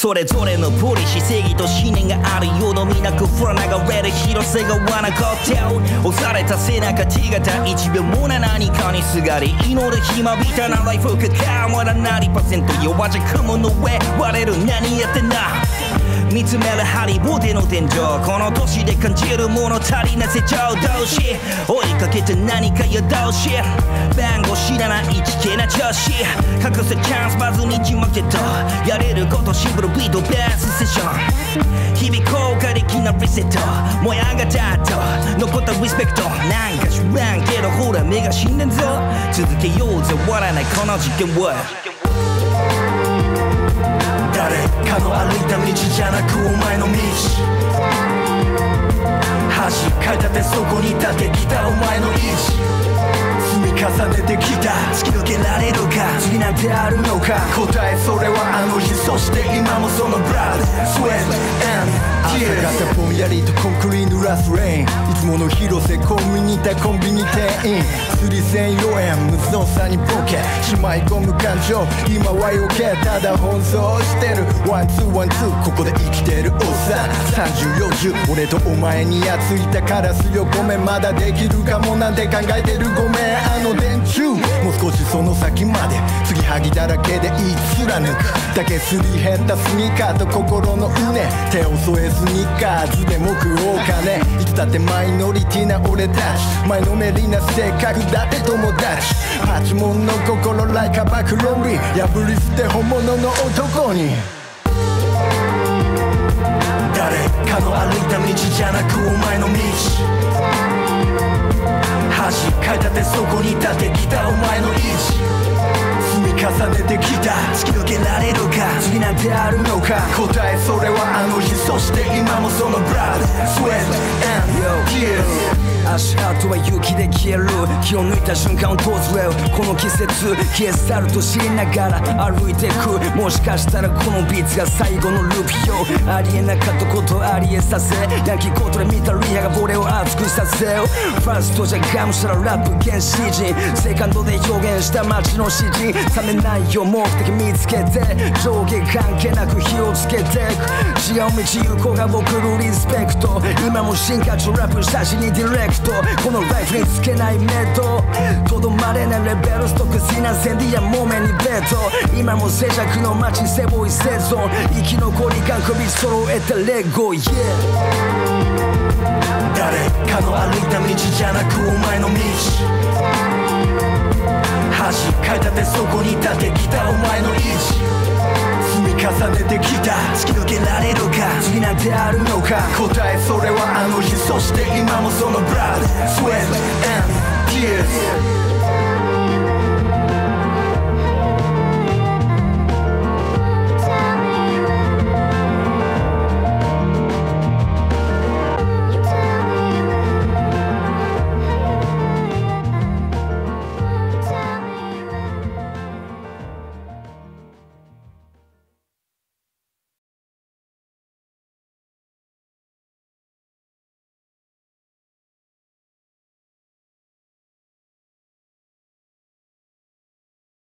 それぞれのポリシー正義と信念があるよどみなくふら流れる広瀬川のコテル押された背中手形一秒もな何かにすがり祈る暇びたなライフかかまら何パーセント弱じゃ雲の上割れる何やってんだ見つめるハリボテの天井この年で感じるもの足りなせちゃうどうし追いかけて何か夜通し番号知らない危険な調子隠せチャンスバズにちまけとやれることシンプルビートベースセッション日々効果的なリセット燃え上がった。後残った。リスペクトなんか知らんけどほら目が死んでんぞ続けようぜ終わらないこの事件は誰かの歩いた。道じゃなくお前の道恥かいたってそこに立ってきた。お前の意地積み重ねてきた。突き抜けられるか。次なんてあるのか。答えそれはあの日。そして今もそのブラッドス。ウェット方ぼんやりとコンクリ濡らすレイン。いつもの広瀬コンビニたコンビニ店。員釣り線4円無造作にボケ。しまい込む感情。今は余計ただ奔走してる。ワンツーワンツー。ここで生きてるおっさん。3040俺とお前にやついたからすよ。ごめん。まだできるかも。なんて考えてる。ごめん。あの電柱。もう少しその先まで継ぎはぎだらけでいい貫くだけすり減ったスニーカーと心のうね。手を添えスニッカーズでも食おうかね。いつだってマイノリティな俺たち。前のめりな性格だって友達。八問の心ライカバクロンリー。破り捨て本物の男に。誰か重ねてきた。突き抜けられるか。次なんてあるのか。答えそれはあの日。そして今もそのブラッド。スウェット and tears 足跡は雪で消える。気を抜いた瞬間を訪れよこの季節消え去ると知りながら歩いてく。もしかしたらこのビーツが最後のループよありえなかったことありえさせ。ヤンキーコートで見たリハが俺を熱くさせよファーストじゃがむしゃらラップ原始人。セカンドで表現した街の詩人。冷めないよ目的見つけて。上下関係なく火をつけてく。違う道行こうが送るリスペクト。今も進化中ラップ写真にディレクト。このライフにつけないメド。とどまれないレベルストックシナセンディアモメにベッド今も静寂の街セボイセゾン生き残り感首揃えてレゴ。Yeah 誰かの歩いた道じゃなくお前の道。恥かいたってそこに立ってきたお前の意地。積み重ねてきた。突き抜けられるか。次なんてあるのか。答えそれはあの日。そして今もそのブラッド。スウェット and tears